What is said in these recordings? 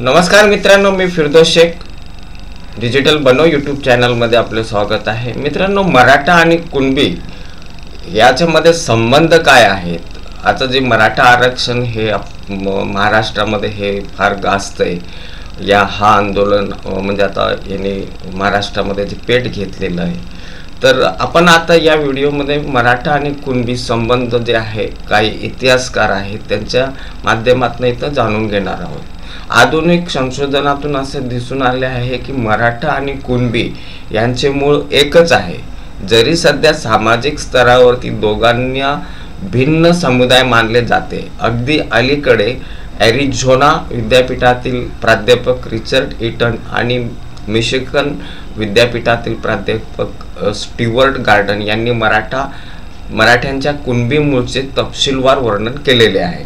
नमस्कार मित्रांनो मी फिरदोस शेख. डिजिटल बनो यूट्यूब चॅनलमध्ये आपलं स्वागत आहे. मित्रांनो मराठा आणि कुणबी याच्यामध्ये संबंध काय आहेत? आता जे मराठा आरक्षण हे आप- म- महाराष्ट्रामध्ये हे फार गाजत आहे या हा आंदोलन म्हणजे आता याने महाराष्ट्रामध्ये जे पेट घेतलेलं आहे. तर आपण आता या व्हिडिओमध्ये मराठा आणि कुणबी संबंध जे आहे काही इतिहासकार आहेत त्यांच्या माध्यमातून इथं जाणून घेणार आहोत. आधुनिक संशोधनातून असे दिसून आले आहे की मराठा आणि कुणबी यांचे मूळ एकच आहे. जरी सध्या सामाजिक स्तरावरती दोघांना भिन्न समुदाय मानले जाते अगदी अलीकडे ॲरिझोना विद्यापीठातील प्राध्यापक रिचर्ड इटन आणि मिशिकन विद्यापीठातील प्राध्यापक स्टीवर्ट गार्डन यांनी मराठा मराठ्यांच्या कुणबी मूळचे तपशीलवार वर्णन केलेले आहे.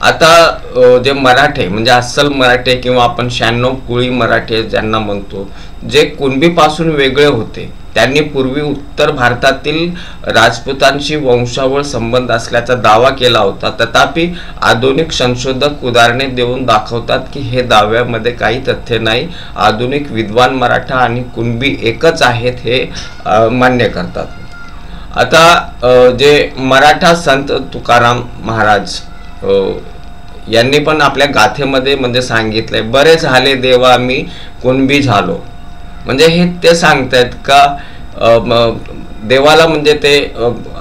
आता जे मराठे म्हणजे अस्सल मराठे किंवा आपण शहाण्णव कुळी मराठे ज्यांना म्हणतो जे कुणबीपासून वेगळे होते त्यांनी पूर्वी उत्तर भारतातील राजपूतांशी वंशावळ संबंध असल्याचा दावा केला होता. तथापि आधुनिक संशोधक उदाहरणे देऊन दाखवतात की हे दाव्यामध्ये काही तथ्य नाही. आधुनिक विद्वान मराठा आणि कुणबी एकच आहेत हे मान्य करतात. आता जे मराठा संत तुकाराम महाराज यांनी पण आपल्या गाथेमध्ये म्हणजे सांगितलंय बरे झाले देवा मी कुणबी झालो. म्हणजे हे ते सांगतायत का देवाला म्हणजे ते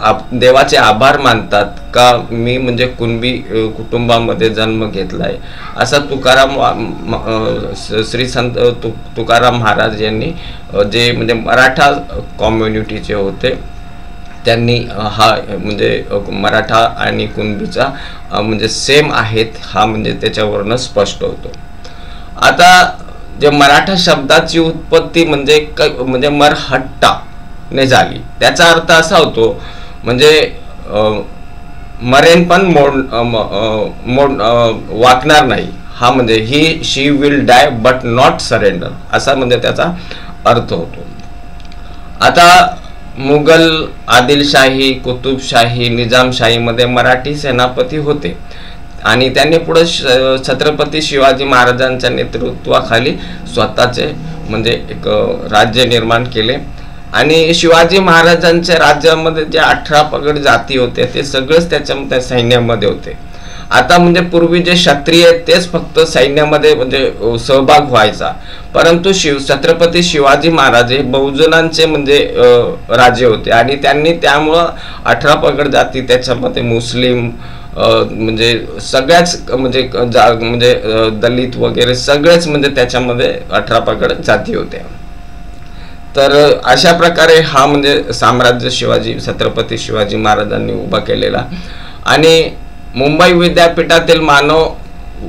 आप- देवाचे आभार मानतात का मी म्हणजे कुणबी कुटुंबामध्ये जन्म घेतलाय? असा तुकाराम श्री संत तुकाराम महाराज यांनी जे म्हणजे मराठा कॉम्युनिटीचे होते त्यांनी हा म्हणजे मराठा आणि कुणबीचा म्हणजे सेम आहेत हा म्हणजे त्याच्यावरनं स्पष्ट होतो. आता जे मराठा शब्दाची उत्पत्ती म्हणजे क- म्हणजे मरहट्टा ने झाली. त्याचा अर्थ असा होतो म्हणजे मरेन पण मोड म- मोड वाकणार नाही. हा म्हणजे ही she will die but not surrender असा म्हणजे त्याचा अर्थ होतो. आता मुघल आदिलशाही कुतुबशाही निजामशाहीमध्ये मराठी सेनापती होते. आणि त्यांनी पुढे श- छत्रपती शिवाजी महाराजांच्या नेतृत्वाखाली स्वतःचे म्हणजे एक राज्य निर्माण केले. आणि शिवाजी महाराजांच्या राज्यामध्ये जे अठरा पगड जाती होते ते सगळेच त्याच्या सैन्यामध्ये होते. आता म्हणजे पूर्वी जे क्षत्रिय आहेत तेच फक्त सैन्यामध्ये म्हणजे सहभाग व्हायचा. परंतु शिव छत्रपती शिवाजी महाराज हे बहुजनांचे म्हणजे राजे होते. आणि त्यांनी त्यामुळं अठरा पगड जाती त्याच्यामध्ये मुस्लिम म्हणजे सगळ्याच म्हणजे जा म्हणजे दलित वगैरे सगळेच म्हणजे त्याच्यामध्ये अठरा पगड जाती होत्या तर अशा प्रकारे हा म्हणजे साम्राज्य शिवाजी छत्रपती शिवाजी महाराजांनी उभा केलेला. आणि मुंबई विद्यापीठातील मानव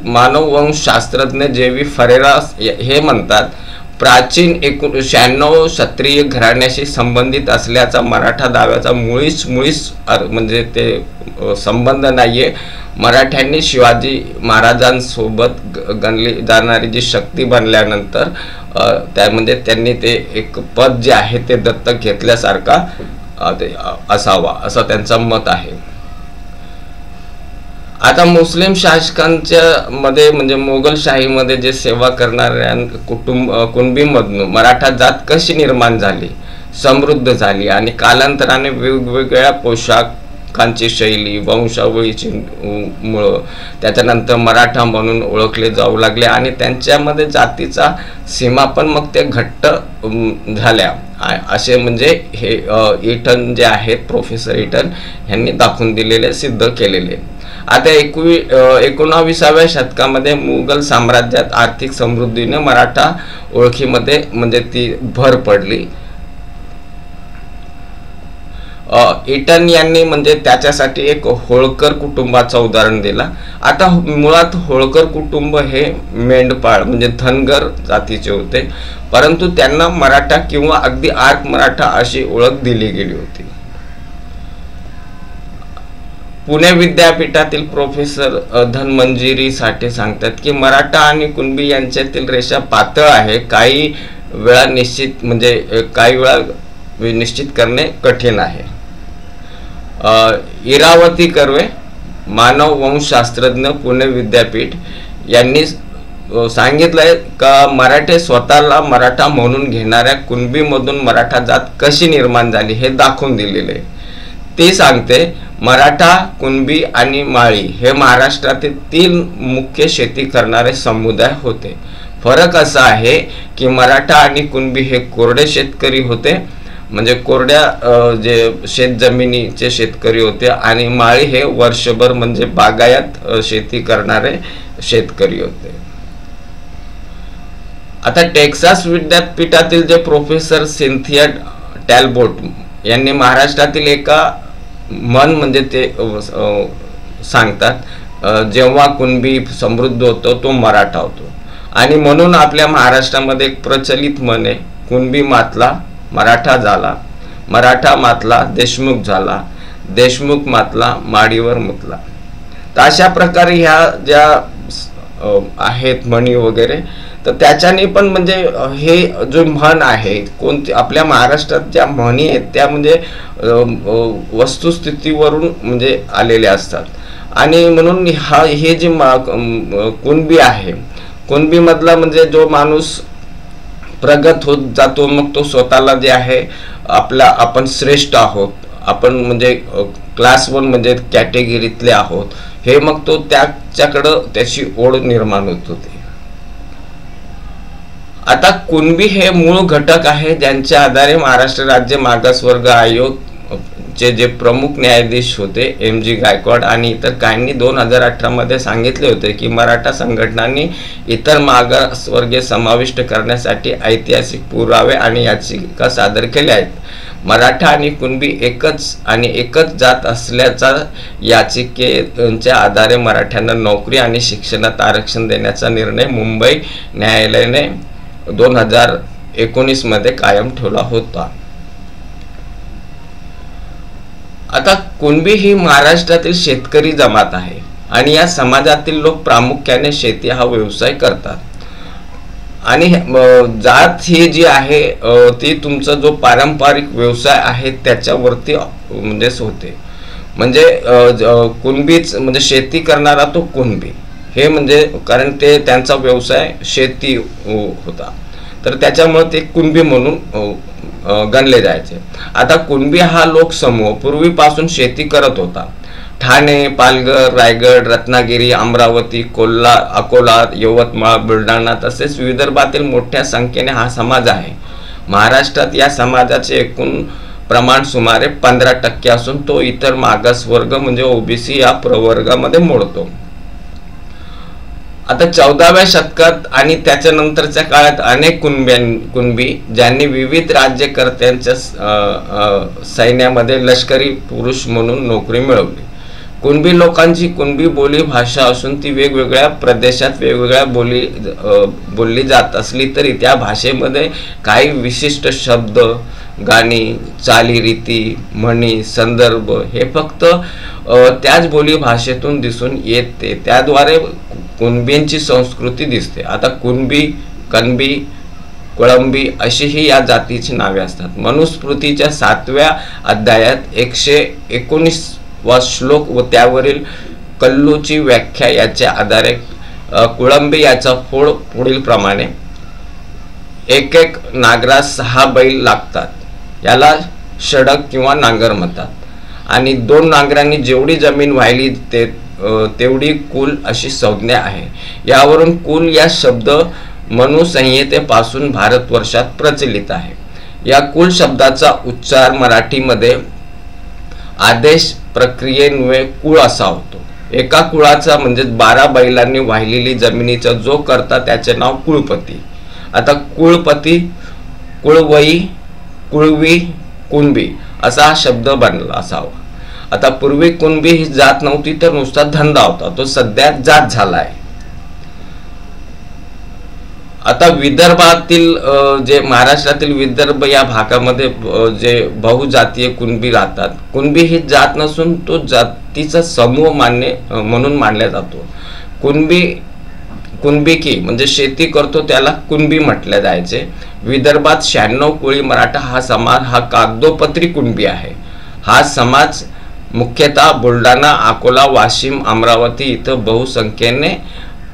मानववंशशास्त्रज्ञ जे व्ही फरेरास हे म्हणतात प्राचीन एकूण शहाण्णव क्षत्रिय घराण्याशी संबंधित असल्याचा मराठा दाव्याचा मुळीच मुळीच म्हणजे ते संबंध नाही आहे मराठ्यांनी शिवाजी महाराजांसोबत ग- गणली जाणारी जी शक्ती बनल्यानंतर त्या त्यामध्ये त्यांनी ते एक पद जे आहे ते दत्तक घेतल्यासारखा ते असावा असं त्यांचं मत आहे. आता मुस्लिम शासकांच्या मध्ये म्हणजे मोगलशाहीमध्ये जे सेवा करणाऱ्या कुटुंब कुणबीमधून मराठा जात कशी निर्माण झाली समृद्ध झाली आणि कालांतराने वेगवेगळ्या पोशाखांची शैली वंशावळीची मुळं त्याच्यानंतर मराठा म्हणून ओळखले जाऊ लागले आणि त्यांच्यामध्ये जातीचा सीमा पण मग ते घट्ट झाल्या. असे म्हणजे हे इटन जे आहेत प्रोफेसर इटन यांनी दाखवून दिलेले सिद्ध केलेले. आता एकवी एकोणाविसाव्या शतकामध्ये मुघल साम्राज्यात आर्थिक समृद्धीने मराठा ओळखीमध्ये म्हणजे ती भर पडली. इटन यांनी म्हणजे त्याच्यासाठी एक होळकर कुटुंबाचं उदाहरण दिला. आता मुळात होळकर कुटुंब हे मेंढपाळ म्हणजे धनगर जातीचे होते. परंतु त्यांना मराठा किंवा अगदी आर्क मराठा अशी ओळख दिली गेली होती. पुणे विद्यापीठातील प्रोफेसर धनमंजिरी साठे सांगतात की मराठा आणि कुणबी यांच्यातील रेषा पातळ आहे. काही वेळा निश्चित म्हणजे काही वेळा निश्चित करणे कठीण आहे. इरावती कर्वे मानव वंशशास्त्रज्ञ पुणे विद्यापीठ यांनी सांगितलंय का मराठे स्वतःला मराठा म्हणून घेणाऱ्या कुणबीमधून मराठा जात कशी निर्माण झाली हे दाखवून दिलेले आहे ते सांगते मराठा कुणबी आणि माळी हे महाराष्ट्रातील तीन मुख्य शेती करणारे समुदाय होते. फरक असा आहे की मराठा आणि कुणबी हे कोरडे शेतकरी होते. म्हणजे कोरड्या जे शेत जमिनीचे शेतकरी होते आणि माळी हे वर्षभर म्हणजे बागायत शेती करणारे शेतकरी होते. आता टेक्सास विद्यापीठातील जे प्रोफेसर सिंथिया टॅलबोट यांनी महाराष्ट्रातील एका मन म्हणजे ते सांगतात जेव्हा कुणबी समृद्ध होतो तो मराठा होतो. आणि म्हणून आपल्या महाराष्ट्रामध्ये एक प्रचलित मन आहे कुणबी मातला मराठा झाला मराठा मातला देशमुख झाला देशमुख मातला माडीवर मुतला. तर अशा प्रकारे ह्या ज्या आहेत म्हणी वगैरे तर त्याच्याने पण म्हणजे हे जो म्हण आहे कोणते आपल्या महाराष्ट्रात ज्या म्हणी आहेत त्या म्हणजे वस्तुस्थितीवरून म्हणजे आलेल्या असतात. आणि म्हणून हा हे जे मा- कुणबी आहे कुणबीमधला म्हणजे जो माणूस प्रगत होत जातो मग तो स्वतःला जे आहे आपला आपण श्रेष्ठ आहोत आपण म्हणजे क्लास वन म्हणजे कॅटेगरीतले आहोत हे मग तो त्याच्याकडं त्याची ओढ निर्माण होत होते. आता कुणबी हे मूळ घटक आहे ज्यांच्या आधारे महाराष्ट्र राज्य मागासवर्ग आयोग चे जे प्रमुख न्यायाधीश होते एम जी गायकवाड आणि इतर काहींनी दोन हजार अठरामध्ये सांगितले होते की मराठा संघटनांनी इतर मागासवर्गीय समाविष्ट करण्यासाठी ऐतिहासिक पुरावे आणि याचिका सादर केल्या आहेत. मराठा आणि कुणबी एकच आणि एकच जात असल्याचा याचिकेच्या आधारे मराठ्यांना नोकरी आणि शिक्षणात आरक्षण देण्याचा निर्णय मुंबई न्यायालयाने दोन हजार एकोणीसमध्ये कायम ठेवला होता. आता कुणबी ही महाराष्ट्रातील शेतकरी जमात आहे आणि या समाजातील लोक प्रामुख्याने शेती हा व्यवसाय करतात. आणि जात ही जी आहे ती तुमचा जो पारंपरिक व्यवसाय आहे त्याच्यावरती म्हणजेच होते. म्हणजे कुणबीच म्हणजे शेती करणारा तो कुणबी. हे म्हणजे कारण ते त्यांचा व्यवसाय शेती होता. तर त्याच्यामुळे ते कुणबी म्हणून गणले जायचे. आता कुणबी हा लोकसमूह पूर्वीपासून शेती करत होता. ठाणे पालघर रायगड रत्नागिरी अमरावती कोल्हा अकोला यवतमाळ बुलढाणा तसेच विदर्भातील मोठ्या संख्येने हा समाज आहे. महाराष्ट्रात या समाजाचे एकूण प्रमाण सुमारे पंधरा टक्के असून तो इतर मागासवर्ग म्हणजे ओबीसी या प्रवर्गामध्ये मोडतो. आता चौदाव्या शतकात आणि त्याच्यानंतरच्या काळात अनेक कुणब्यां कुणबी ज्यांनी विविध राज्यकर्त्यांच्या स- सैन्यामध्ये लष्करी पुरुष म्हणून नोकरी मिळवली. कुणबी लोकांची कुणबी बोली भाषा असून ती वेगवेगळ्या प्रदेशात वेगवेगळ्या बोली बोलली जात असली तरी त्या भाषेमध्ये काही विशिष्ट शब्द गाणी चालीरीती म्हणी संदर्भ हे फक्त त्याच बोली भाषेतून दिसून येते. त्याद्वारे कुणबींची संस्कृती दिसते. आता कुणबी कणबी कोळंबी अशीही या जातीची नावे असतात. मनुस्मृतीच्या सातव्या अध्यायात एकशे एकोणीस वा श्लोक व त्यावरील कल्लूची व्याख्या याच्या आधारे कुळंबी याचा फोड पुढील प्रमाणे एक एक नागरास सहा बैल लागतात. याला षडक किंवा नांगर म्हणतात. आणि दोन नांगरांनी जेवढी जमीन वाहिली ते तेवढी कुल अशी संज्ञा आहे. यावरून कुल या शब्द मनुसंहितेपासून भारतवर्षात प्रचलित आहे. या कुल शब्दाचा उच्चार मराठीमध्ये आदेश प्रक्रियेन्वये कुळ असा होतो. एका कुळाचा म्हणजे बारा बैलांनी वाहिलेली जमिनीचा जो करता त्याचे नाव कुळपती. आता कुळपती कुळवई कुळवी कुणबी असा हा शब्द बनला असावा. आता पूर्वी कुणबी ही जात नव्हती तर नुसता धंदा होता. तो सध्या जात झालाय. आता विदर्भातील जे महाराष्ट्रातील विदर्भ या भागामध्ये जे बहुजातीय कुणबी राहतात कुणबी ही जात नसून तो जातीचा समूह मान्य म्हणून मानला जातो. कुणबी कुणबिकी म्हणजे शेती करतो त्याला कुणबी म्हटले जायचे. विदर्भात शहाण्णव कोळी मराठा हा समाज हा कागदोपत्री कुणबी आहे? हा समाज मुख्यतः बुलढाणा अकोला वाशिम अमरावती इथं बहुसंख्येने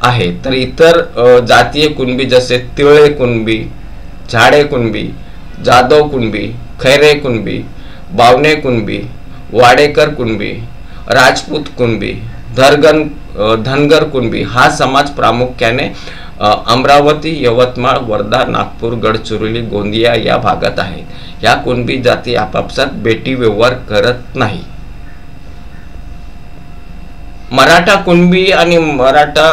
आहे. तर इतर जातीय कुणबी जसे तिळे कुणबी झाडे कुणबी जाधव कुणबी खैरे कुणबी बावणे कुणबी वाडेकर कुणबी राजपूत कुणबी धरगन धनगर कुणबी हा समाज प्रामुख्याने अमरावती यवतमाळ वर्धा नागपूर गडचिरोली गोंदिया या भागात आहेत. या कुणबी जाती आपापसात बेटी व्यवहार करत नाही मराठा कुणबी आणि मराठा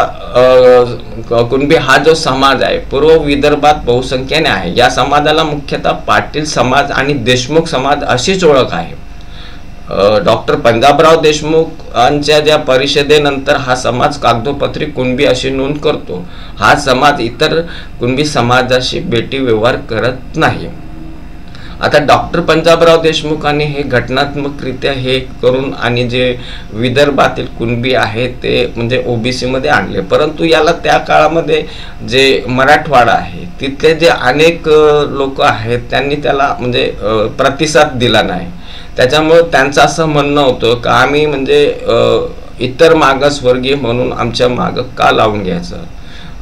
कुणबी हा जो समाज आहे पूर्व विदर्भात बहुसंख्येने आहे. या समाजाला मुख्यतः पाटील समाज आणि देशमुख समाज अशीच ओळख आहे. डॉक्टर पंजाबराव देशमुखांच्या ज्या परिषदेनंतर हा समाज कागदोपत्री कुणबी अशी नोंद करतो हा समाज इतर कुणबी समाजाशी बेटी व्यवहार करत नाही. आता डॉक्टर पंजाबराव देशमुखांनी हे घटनात्मकरित्या हे करून आणि जे विदर्भातील कुणबी आहे ते म्हणजे ओबीसीमध्ये आणले. परंतु याला त्या काळामध्ये जे मराठवाडा आहे तिथले जे अनेक लोक आहेत त्यांनी त्याला म्हणजे प्रतिसाद दिला नाही. त्याच्यामुळे त्यांचं असं म्हणणं होतं का आम्ही म्हणजे इतर मागासवर्गीय म्हणून आमच्या मागं का लावून घ्यायचं?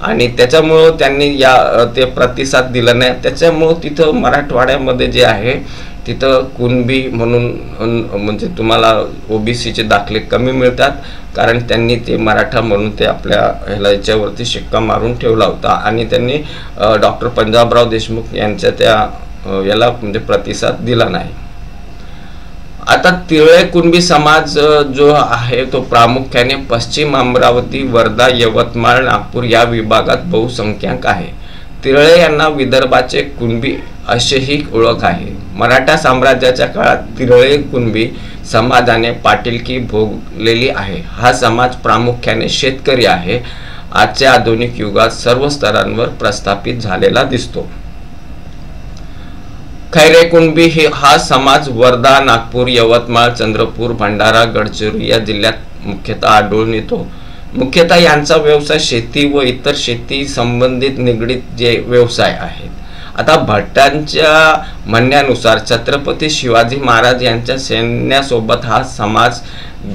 आणि त्याच्यामुळं त्यांनी या ते प्रतिसाद दिला नाही. त्याच्यामुळं तिथं मराठवाड्यामध्ये जे आहे तिथं कुणबी म्हणून म्हणजे तुम्हाला ओबीसीचे दाखले कमी मिळतात कारण त्यांनी ते मराठा म्हणून ते आपल्या ह्याला याच्यावरती शिक्का मारून ठेवला होता. आणि त्यांनी डॉक्टर पंजाबराव देशमुख यांच्या त्या याला म्हणजे प्रतिसाद दिला नाही. आता तिळे कुणबी समाज जो आहे तो प्रामुख्याने पश्चिम अमरावती वर्धा यवतमाळ नागपूर या विभागात बहुसंख्याक आहे. तिळे यांना विदर्भाचे कुणबी असेही ओळख आहे. मराठा साम्राज्याच्या काळात तिरळे कुणबी समाजाने पाटीलकी भोगलेली आहे. हा समाज प्रामुख्याने शेतकरी आहे. आजच्या आधुनिक युगात सर्व स्तरांवर प्रस्थापित झालेला दिसतो. खैरे कुणबी हे हा समाज वर्धा नागपूर यवतमाळ चंद्रपूर भंडारा गडचिरोली या जिल्ह्यात मुख्यतः आढळून येतो. मुख्यतः यांचा व्यवसाय शेती व इतर शेती संबंधित निगडीत जे व्यवसाय आहेत. आता भट्टांच्या म्हणण्यानुसार छत्रपती शिवाजी महाराज यांच्या सैन्यासोबत हा समाज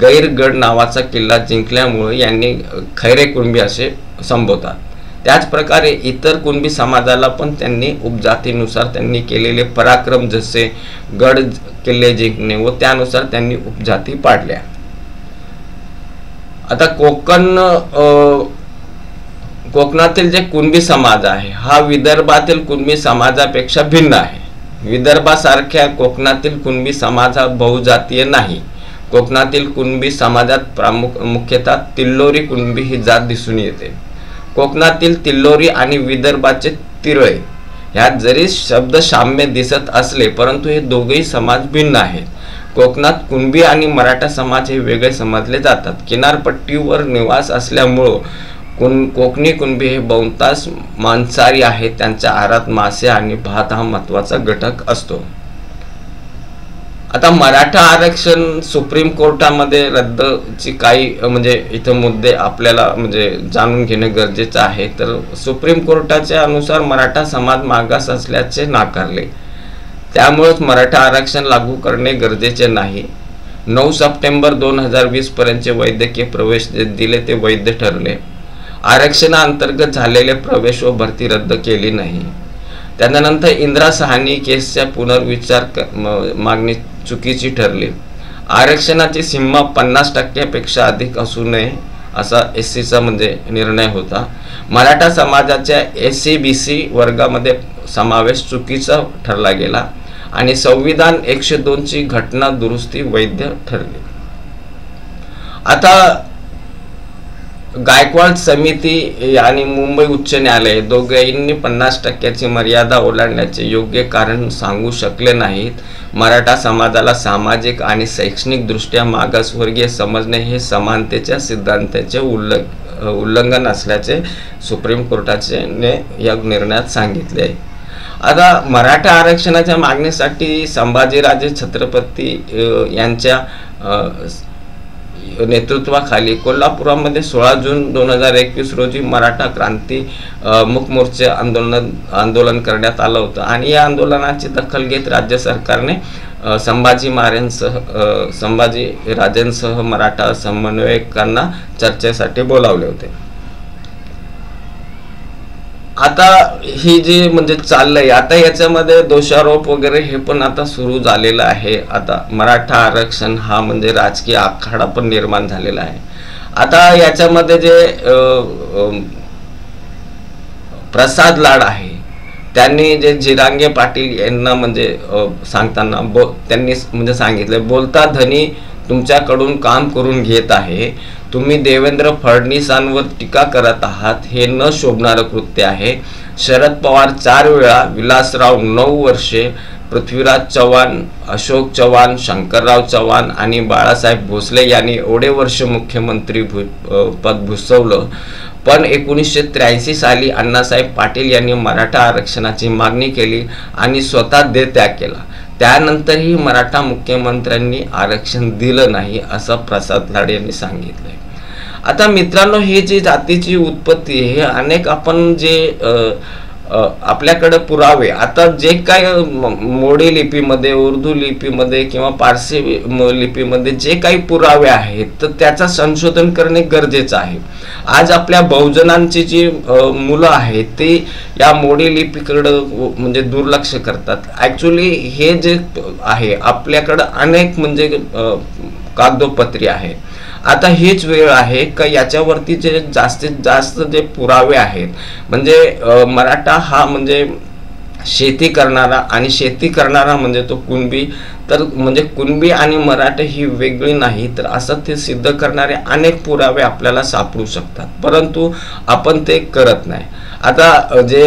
गैरगड नावाचा किल्ला जिंकल्यामुळे यांनी खैरे कुणबी असे संबोधतात. त्याच प्रकारे इतर कुणबी समाजाला पण त्यांनी उपजातीनुसार त्यांनी केलेले पराक्रम जसे गड किल्ले जिंकणे व त्यानुसार त्यांनी उपजाती पाडल्या. आता कोकण कोकणातील जे कुणबी समाज आहे हा विदर्भातील कुणबी समाजापेक्षा भिन्न आहे. विदर्भासारख्या कोकणातील कुणबी समाज हा बहुजातीय नाही. कोकणातील कुणबी समाजात प्रामुख मुख्यतः तिल्लोरी कुणबी ही जात दिसून येते. कोकणातील तिल्लोरी आणि विदर्भाचे तिरळे. ह्यात जरी शब्द साम्य दिसत असले परंतु हे दोघेही समाज भिन्न आहेत. कोकणात कुणबी आणि मराठा समाज हे वेगळे समजले जातात. किनारपट्टीवर निवास असल्यामुळं कुण कोकणी कुणबी हे बहुतांश मांसाहारी आहेत. त्यांच्या आहारात मासे आणि भात हा महत्त्वाचा घटक असतो. आता मराठा आरक्षण सुप्रीम कोर्टामध्ये रद्दची काही म्हणजे इथं मुद्दे आपल्याला म्हणजे जाणून घेणे गरजेचं आहे. तर सुप्रीम कोर्टाच्या अनुसार मराठा समाज मागास असल्याचे नाकारले. त्यामुळेच मराठा आरक्षण लागू करणे गरजेचे नाही. नऊ सप्टेंबर दोन हजार वीस पर्यंतचे वैद्यकीय प्रवेश जे दिले ते वैध ठरले. आरक्षणाअंतर्गत झालेले प्रवेश व भरती रद्द केली नाही. त्यानंतर इंदिरा सहानी केसच्या पुनर्विचार मागणी चुकीची ठरली. आरक्षणाची सीमा पन्नास टक्क्यापेक्षा अधिक असू नये असा एस सीचा म्हणजे निर्णय होता. मराठा समाजाच्या एस सी बी सी वर्गामध्ये समावेश चुकीचा ठरला गेला आणि संविधान एकशे दोनची घटना दुरुस्ती वैध ठरली. आता गायकवाड समिती आणि मुंबई उच्च न्यायालय दोघांनी पन्नास टक्क्याची मर्यादा ओलांडण्याचे योग्य कारण सांगू शकले नाहीत. मराठा समाजाला सामाजिक आणि शैक्षणिक दृष्ट्या मागासवर्गीय समजणे हे समानतेच्या सिद्धांताचे उल्लंघ उल्लंघन असल्याचे सुप्रीम कोर्टाचे ने या निर्णयात सांगितले. आहे आता मराठा आरक्षणाच्या मागणीसाठी संभाजीराजे छत्रपती यांच्या नेतृत्वाखाली कोल्हापुरामध्ये सोळा जून दोन हजार एकवीस रोजी मराठा क्रांती अ, मोर्चे आंदोलन आंदोलन करण्यात आलं होतं. आणि या आंदोलनाची दखल घेत राज्य सरकारने संभाजी महाराजांसह संभाजी राजेंसह मराठा समन्वयकांना चर्चेसाठी बोलावले होते. आता हे जी म्हणजे चाललंय आता याच्यामध्ये दोषारोप वगैरे हे पण आता सुरू झालेलं आहे. आता मराठा आरक्षण हा म्हणजे राजकीय आखाडा पण निर्माण झालेला आहे. आता याच्यामध्ये जे प्रसाद लाड आहे त्यांनी जे जिरांगे पाटील यांना म्हणजे सांगताना बो त्यांनी म्हणजे सांगितलं बोलता धनी तुमच्याकडून काम करून घेत आहे. तुम्ही देवेंद्र फडणवीसांवर टीका करत आहात हे न शोभणारं कृत्य आहे. शरद पवार चार वेळा विलासराव नऊ वर्षे पृथ्वीराज चव्हाण अशोक चव्हाण शंकरराव चव्हाण आणि बाळासाहेब भोसले यांनी एवढे वर्ष मुख्यमंत्री भु पद भुसवलं पण एकोणीसशे त्र्याऐंशी साली अण्णासाहेब पाटील यांनी मराठा आरक्षणाची मागणी केली आणि स्वतः देत्याग केला. त्यानंतरही मराठा मुख्यमंत्र्यांनी आरक्षण दिलं नाही असं प्रसाद लाड यांनी सांगितलंय. आता मित्रांनो ही जी जातीची उत्पत्ती हे अनेक आपण जे आपल्याकडे पुरावे आता जे काय मोडी लिपीमध्ये उर्दू लिपीमध्ये किंवा पारसी लिपीमध्ये जे काही पुरावे आहेत तर त्याचा संशोधन करणे गरजेचं आहे. आज आपल्या बहुजनांची जी मुलं आहेत ते या मोडी लिपीकडं म्हणजे दुर्लक्ष करतात. ॲक्च्युली हे जे आहे आपल्याकडं अनेक म्हणजे कागदोपत्री आहे. आता हीच वेळ आहे का याच्यावरती जे जास्तीत जास्त जे पुरावे आहेत म्हणजे मराठा हा म्हणजे शेती करणारा आणि शेती करणारा म्हणजे तो कुणबी तर म्हणजे कुणबी आणि मराठे ही वेगळी नाही तर असं ते सिद्ध करणारे अनेक पुरावे आपल्याला सापडू शकतात. परंतु आपण ते करत नाही. आता जे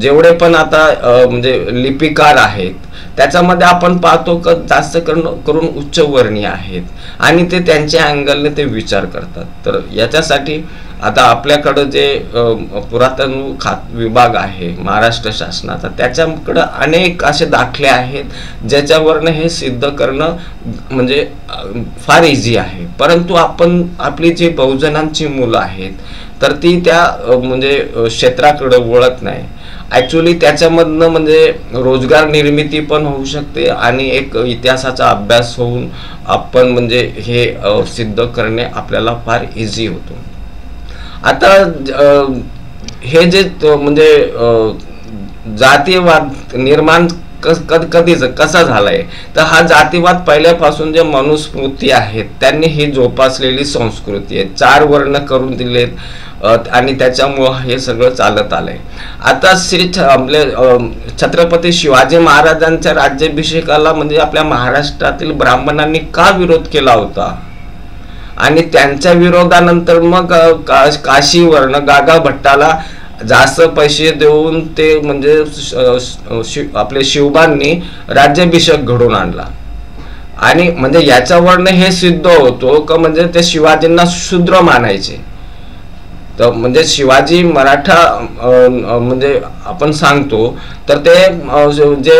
जेवढे पण आता म्हणजे लिपिकार आहेत त्याच्यामध्ये आपण पाहतो का जास्त करून उच्चवर्णीय आहेत आणि ते त्यांच्या अँगलने ते विचार करतात. तर याच्यासाठी आता आपल्याकडं जे पुरातन खात विभाग आहे महाराष्ट्र शासनाचा त्याच्याकडं अनेक असे दाखले आहेत ज्याच्यावरनं हे सिद्ध करणं म्हणजे फार इझी आहे. परंतु आपण आपली जी बहुजनांची मुलं आहेत तर ती त्या म्हणजे क्षेत्राकडं वळत नाही. ॲक्च्युली त्याच्यामधनं म्हणजे रोजगार निर्मिती पण होऊ शकते आणि एक इतिहासाचा अभ्यास होऊन आपण म्हणजे हे सिद्ध करणे आपल्याला फार इझी होतो. आता हे जे म्हणजे जातीयवाद निर्माण कधीच कसा झालाय? तर हा जातीवाद पहिल्यापासून जे मनुस्मृती आहेत त्यांनी ही जोपासलेली संस्कृती आहे. चार वर्ण करून दिलेत आणि त्याच्यामुळं हे सगळं चालत आलंय. आता श्री आपले छत्रपती शिवाजी महाराजांच्या राज्याभिषेकाला म्हणजे आपल्या महाराष्ट्रातील ब्राह्मणांनी का विरोध केला होता? आणि त्यांच्या विरोधानंतर मग काशीवरनं गागा भट्टाला जास्त पैसे देऊन ते म्हणजे आपले शिवबांनी राज्याभिषेक घडून आणला. आणि म्हणजे याच्यावरनं हे सिद्ध होतो का म्हणजे ते शिवाजींना शूद्र मानायचे. तर म्हणजे शिवाजी मराठा म्हणजे आपण सांगतो तर ते जे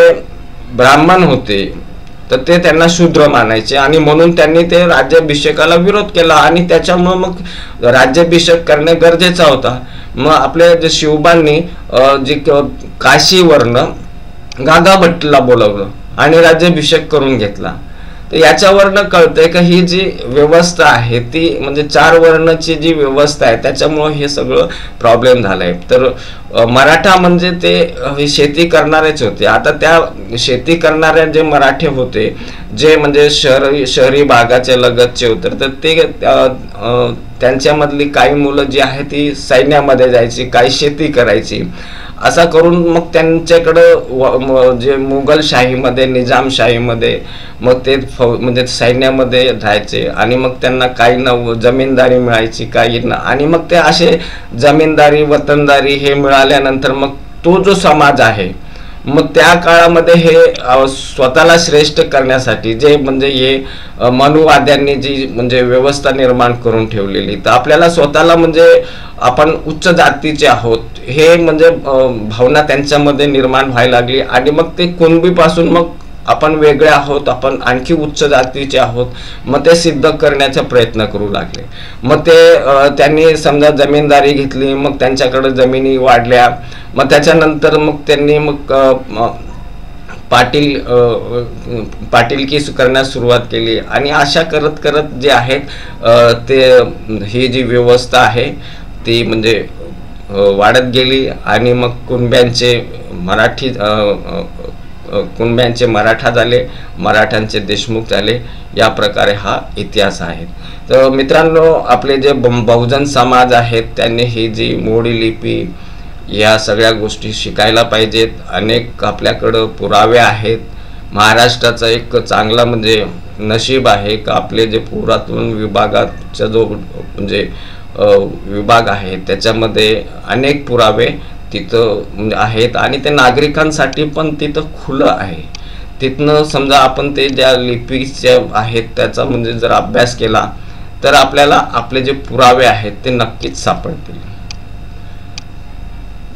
ब्राह्मण होते तर ते त्यांना शूद्र मानायचे आणि म्हणून त्यांनी ते राज्याभिषेकाला विरोध केला आणि त्याच्यामुळे मग राज्याभिषेक करणे गरजेचा होता. मग आपल्या जे शिवबांनी जे काशीवरनं गागाभट्टला बोलवलं आणि राज्याभिषेक करून घेतला. तर याच्यावरनं कळतंय का ही जी व्यवस्था आहे ती म्हणजे चार वर्णाची जी व्यवस्था आहे त्याच्यामुळं हे सगळं प्रॉब्लेम झालाय. तर मराठा म्हणजे ते शेती करणारेच होते. आता त्या शेती करणारे जे मराठे होते जे म्हणजे शहरी शहरी भागाचे लगतचे होते तर ते त्यांच्यामधली काही मुलं जी आहे ती सैन्यामध्ये जायची काही शेती करायची. असा करून मग त्यांच्याकडं जे मुघलशाहीमध्ये निजामशाहीमध्ये मग ते म्हणजे सैन्यामध्ये राहायचे आणि मग त्यांना काही न जमीनदारी मिळायची काही ना आणि मग ते असे जमीनदारी वतनदारी हे आल्यानंतर मग तो जो समाज आहे मग त्या काळामध्ये हे स्वतःला श्रेष्ठ करण्यासाठी जे म्हणजे हे मनुवाद्यांनी जी म्हणजे व्यवस्था निर्माण करून ठेवलेली तर आपल्याला स्वतःला म्हणजे आपण उच्च जातीचे आहोत हे म्हणजे भावना त्यांच्यामध्ये निर्माण व्हायला लागली आणि मग ते कुणबीपासून मग आपण वेगळे आहोत आपण आणखी उच्च जातीचे आहोत. मग ते सिद्ध करण्याचा प्रयत्न करू लागले. मग ते त्यांनी समजा जमीनदारी घेतली मग त्यांच्याकडे जमिनी वाढल्या. मग त्याच्यानंतर मग त्यांनी मग पाटील पाटीलकी करण्यास सुरुवात केली. आणि अशा करत करत जे आहेत ते ही जी व्यवस्था आहे ती म्हणजे वाढत गेली. आणि मग कुणब्यांचे मराठी कुणब्यांचे मराठा झाले मराठ्यांचे देशमुख झाले या प्रकारे हा इतिहास आहे. तर मित्रांनो आपले जे बहुजन समाज आहेत त्यांनी ही जी मोडी लिपी या सगळ्या गोष्टी शिकायला पाहिजेत. अनेक आपल्याकडं पुरावे आहेत. महाराष्ट्राचा एक चांगला म्हणजे नशीब आहे का आपले जे पुरातन विभागाचा जो म्हणजे विभाग आहे त्याच्यामध्ये अनेक पुरावे तिथं म्हणजे आहेत आणि ते नागरिकांसाठी पण तिथं खुलं आहे. तिथनं समजा आपण ते ज्या लिपीच्या आहेत त्याचा म्हणजे जर अभ्यास केला तर आपल्याला आपले जे पुरावे आहेत ते नक्कीच सापडतील.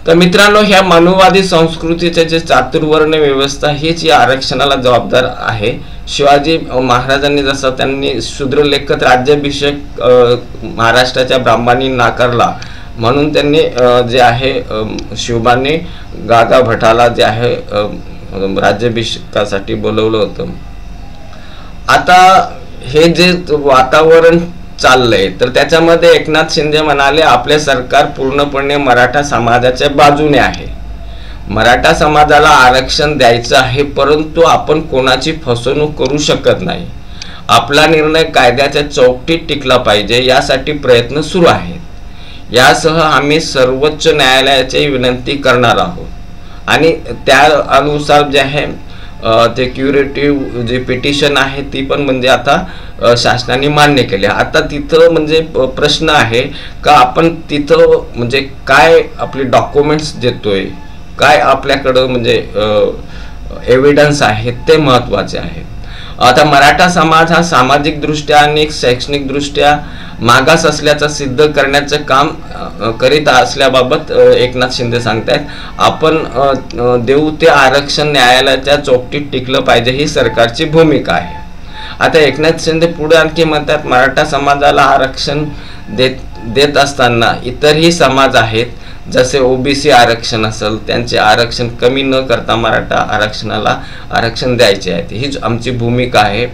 तर मित्रांनो ह्या मानववादी संस्कृतीचे जे चातुर्वर्ण व्यवस्था हीच या आरक्षणाला जबाबदार आहे. शिवाजी महाराजांनी जसं त्यांनी शूद्रलेखत राज्याभिषेक महाराष्ट्राच्या ब्राह्मणांनी नाकारला म्हणून त्यांनी जे आहे शिवबांनी गागा भटाला जे आहे राज्याभिषेकासाठी बोलवलं होतं. आता हे जे वातावरण चाललंय तर त्याच्यामध्ये एकनाथ शिंदे म्हणाले आपले सरकार पूर्णपणे मराठा समाजाच्या बाजूने आहे. मराठा समाजाला आरक्षण द्यायचं आहे परंतु आपण कोणाची फसवणूक करू शकत नाही. आपला निर्णय कायद्याच्या चौकटीत टिकला पाहिजे यासाठी प्रयत्न सुरू आहेत. यासह आम्ही सर्वोच्च न्यायालयाची विनंती करणार आहोत. आणि त्या अनुसार जे आहे ते क्युरेटिव्ह जे पिटिशन आहे ती पण म्हणजे आता शासनाने मान्य केले आता तिथं म्हणजे प्रश्न आहे का आपण तिथं म्हणजे काय आपले डॉक्युमेंट्स देतोय? काय आपल्याकडं म्हणजे एव्हिडन्स आहेत ते महत्त्वाचे आहे. आता मराठा समाज हा सामाजिक दृष्ट्या आणि शैक्षणिक दृष्ट्या मागास असल्याचं सिद्ध करण्याचं काम करीत असल्याबाबत एकनाथ शिंदे सांगतायत. आपण देऊ ते आरक्षण न्यायालयाच्या चौकटीत टिकलं पाहिजे ही सरकारची भूमिका आहे. आता एकनाथ शिंदे पुढे आणखी म्हणतात मराठा समाजाला आरक्षण देत देत असताना इतरही समाज आहेत जसे ओबीसी आरक्षण असेल त्यांचे आरक्षण कमी न करता मराठा आरक्षणाला आरक्षण द्यायचे आहे. हीच आमची भूमिका आहे.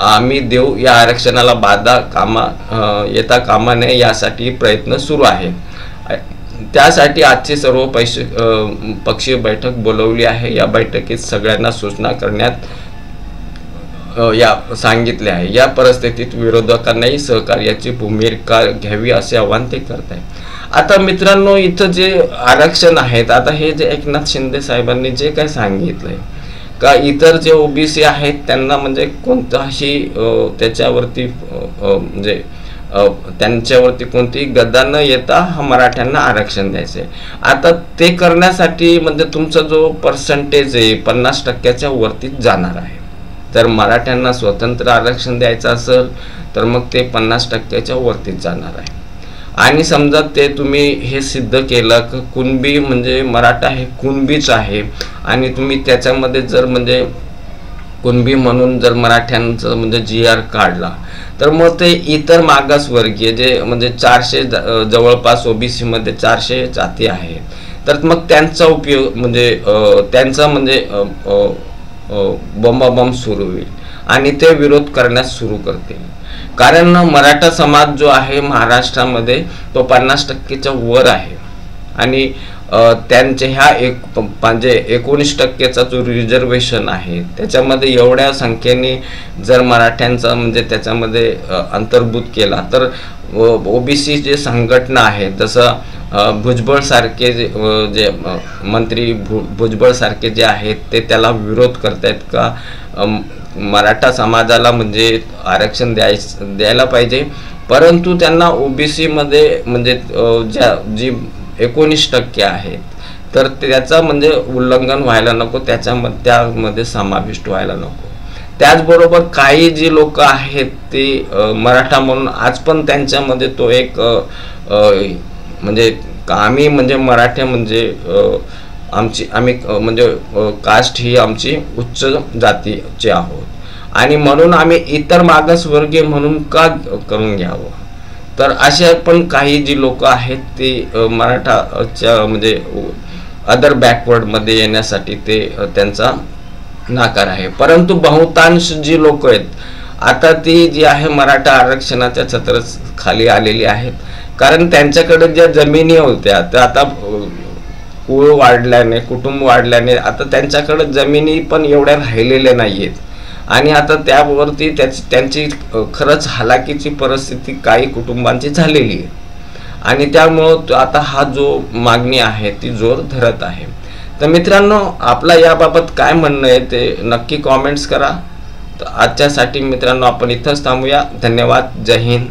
आम्ही देऊ या आरक्षणाला बाधा कामा येता कामा नये यासाठी प्रयत्न सुरू आहे. त्यासाठी आजची सर्व पैसे पक्षीय बैठक बोलवली आहे. या बैठकीत सगळ्यांना सूचना करण्यात या सांगितले आहे. या परिस्थितीत विरोधकांनाही सहकार्याची भूमिका घ्यावी असे आवाहन ते करत आहे आता मित्रांनो इथं जे आरक्षण आहेत आता हे जे एकनाथ शिंदे साहेबांनी जे काय सांगितलंय का इतर जे ओबीसी आहेत त्यांना म्हणजे कोणताही त्याच्यावरती म्हणजे त्यांच्यावरती कोणतीही गदा न येता हा मराठ्यांना आरक्षण द्यायचे आता ते करण्यासाठी म्हणजे तुमचा जो पर्सेंटेज आहे पन्नास टक्क्याच्या वरती जाणार आहे. तर मराठ्यांना स्वतंत्र आरक्षण द्यायचं असेल तर मग ते पन्नास टक्क्याच्या वरतीच जाणार आहे. आणि समजा ते तुम्ही हे सिद्ध केलं की कुणबी म्हणजे मराठा हे कुणबीच आहे. आणि तुम्ही त्याच्यामध्ये जर म्हणजे कुणबी म्हणून जर मराठ्यांचं म्हणजे जी आर काढला तर मग ते इतर मागासवर्गीय जे म्हणजे चारशे जवळपास ओबीसीमध्ये चारशे जाती आहेत तर मग त्यांचा उपयोग म्हणजे त्यांचा म्हणजे बम सुरू होईल आणि ते विरोध करण्यास सुरू करतील. कारण मराठा समाज जो आहे महाराष्ट्रामध्ये तो पन्नास टक्केच्या वर आहे. आणि त्यांच्या ह्या एक म्हणजे एकोणीस टक्केचा जो रिझर्वेशन आहे त्याच्यामध्ये एवढ्या संख्येने जर मराठ्यांचा म्हणजे त्याच्यामध्ये अंतर्भूत केला तर ओबीसी जे संघटना आहेत जसं भुजबळसारखे जे जे मंत्री भु भुजबळसारखे जे आहेत ते त्याला विरोध करतायत का? मराठा समाजाला म्हणजे आरक्षण द्याय द्यायला पाहिजे. परंतु त्यांना ओ बी सीमध्ये म्हणजे ज्या जी एकोणीस टक्के आहेत तर त्याचा म्हणजे उल्लंघन व्हायला नको त्याच्यामध्ये त्यामध्ये समाविष्ट व्हायला नको. त्याचबरोबर काही जी लोक आहेत ते मराठा म्हणून आज पण त्यांच्यामध्ये तो एक म्हणजे आम्ही म्हणजे मराठे म्हणजे आमची आम्ही म्हणजे कास्ट ही आमची उच्च जातीचे आहोत. आणि म्हणून आम्ही इतर मागासवर्गीय म्हणून का करून घ्यावं? तर असे पण काही जी लोक आहेत ते मराठाच्या म्हणजे अदर बॅकवर्डमध्ये येण्यासाठी ते त्यांचा नाकार आहे. परंतु बहुतांश जी लोक आहेत आता ती जी आहे मराठा आरक्षणाच्या छत्र खाली आलेली आहेत. कारण त्यांच्याकडे ज्या जमिनी होत्या त्या आता कुळ वाढल्याने कुटुंब वाढल्याने आता त्यांच्याकडे जमिनी पण एवढ्या राहिलेल्या नाही आहेत आणि आता त्यावरती त्याची त्यांची खरंच हालाकीची परिस्थिती काही कुटुंबांची झालेली आहे. आणि त्यामुळं आता हा जो मागणी आहे ती जोर धरत आहे. तर मित्रांनो आपला याबाबत काय म्हणणं आहे ते नक्की कॉमेंट्स करा. तर आजच्यासाठी मित्रांनो आपण इथंच थांबूया. धन्यवाद. जय हिंद.